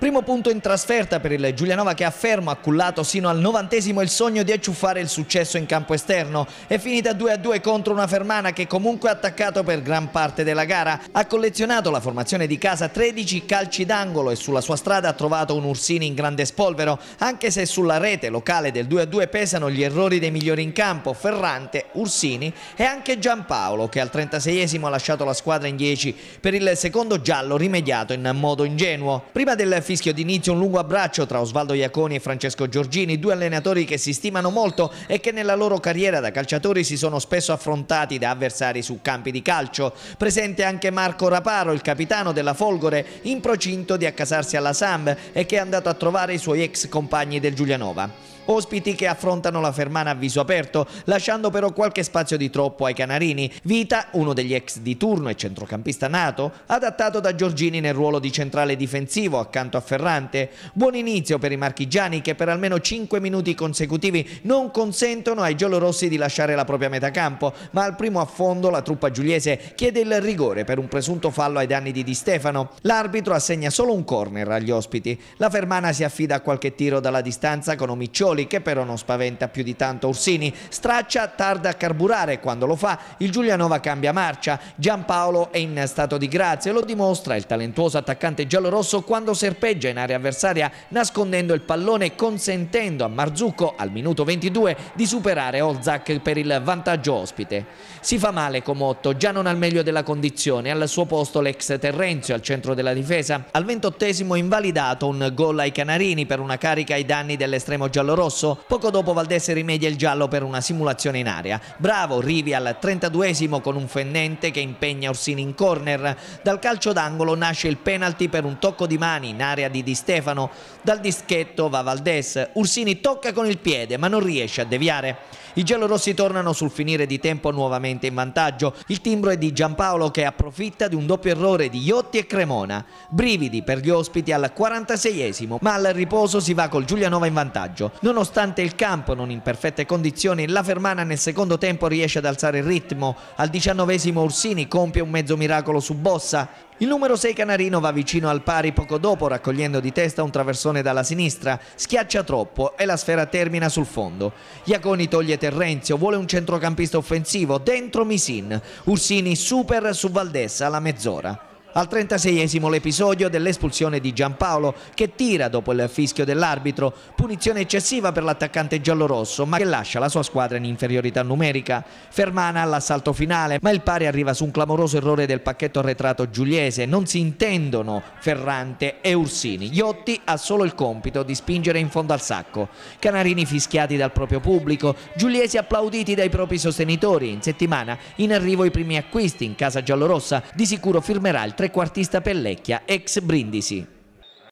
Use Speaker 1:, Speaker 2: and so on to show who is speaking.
Speaker 1: Primo punto in trasferta per il Giulianova che ha fermo accullato sino al novantesimo il sogno di acciuffare il successo in campo esterno. È finita 2-2 contro una Fermana che comunque ha attaccato per gran parte della gara. Ha collezionato la formazione di casa 13 calci d'angolo e sulla sua strada ha trovato un Ursini in grande spolvero, anche se sulla rete locale del 2-2 pesano gli errori dei migliori in campo, Ferrante, Ursini e anche Giampaolo che al 36esimo ha lasciato la squadra in 10 per il secondo giallo rimediato in modo ingenuo. Prima del fischio d'inizio un lungo abbraccio tra Osvaldo Iaconi e Francesco Giorgini, due allenatori che si stimano molto e che nella loro carriera da calciatori si sono spesso affrontati da avversari su campi di calcio. Presente anche Marco Raparo, il capitano della Folgore, in procinto di accasarsi alla Samb e che è andato a trovare i suoi ex compagni del Giulianova. Ospiti che affrontano la Fermana a viso aperto, lasciando però qualche spazio di troppo ai canarini. Vita, uno degli ex di turno e centrocampista nato, adattato da Giorgini nel ruolo di centrale difensivo accanto a Ferrante. Buon inizio per i marchigiani che per almeno 5 minuti consecutivi non consentono ai giallorossi di lasciare la propria metà campo, ma al primo affondo la truppa giuliese chiede il rigore per un presunto fallo ai danni di Di Stefano. L'arbitro assegna solo un corner agli ospiti. La Fermana si affida a qualche tiro dalla distanza con Omiccioli Pioli che però non spaventa più di tanto Ursini. Straccia tarda a carburare quando lo fa il Giulianova cambia marcia. Giampaolo è in stato di grazia e lo dimostra il talentuoso attaccante giallorosso quando serpeggia in area avversaria nascondendo il pallone consentendo a Marzucco al minuto 22 di superare Olzak per il vantaggio ospite. Si fa male Comotto, già non al meglio della condizione, al suo posto l'ex Terrenzio al centro della difesa. Al ventottesimo invalidato un gol ai Canarini per una carica ai danni dell'estremo giallorosso rosso. Poco dopo Valdese rimedia il giallo per una simulazione in aria. Bravo Rivi al 32esimo con un fendente che impegna Orsini in corner. Dal calcio d'angolo nasce il penalty per un tocco di mani in area di Di Stefano. Dal dischetto va Valdes. Ursini tocca con il piede ma non riesce a deviare. I giallorossi tornano sul finire di tempo nuovamente in vantaggio. Il timbro è di Giampaolo che approfitta di un doppio errore di Iotti e Cremona. Brividi per gli ospiti al 46esimo, ma al riposo si va col Giulianova in vantaggio. Nonostante il campo non in perfette condizioni, la Fermana nel secondo tempo riesce ad alzare il ritmo. Al diciannovesimo Ursini compie un mezzo miracolo su Bossa. Il numero 6 Canarino va vicino al pari poco dopo raccogliendo di testa un traversone dalla sinistra, schiaccia troppo e la sfera termina sul fondo. Iaconi toglie Terrenzio, vuole un centrocampista offensivo, dentro Misin. Ursini super su Valdessa alla mezz'ora. Al 36esimo l'episodio dell'espulsione di Giampaolo che tira dopo il fischio dell'arbitro, punizione eccessiva per l'attaccante giallorosso ma che lascia la sua squadra in inferiorità numerica. Fermana all'assalto finale ma il pari arriva su un clamoroso errore del pacchetto arretrato giuliese, non si intendono Ferrante e Ursini. Iotti ha solo il compito di spingere in fondo al sacco. Canarini fischiati dal proprio pubblico, giuliesi applauditi dai propri sostenitori. In settimana in arrivo i primi acquisti in casa giallorossa, di sicuro firmerà il trequartista Pellecchia, ex Brindisi.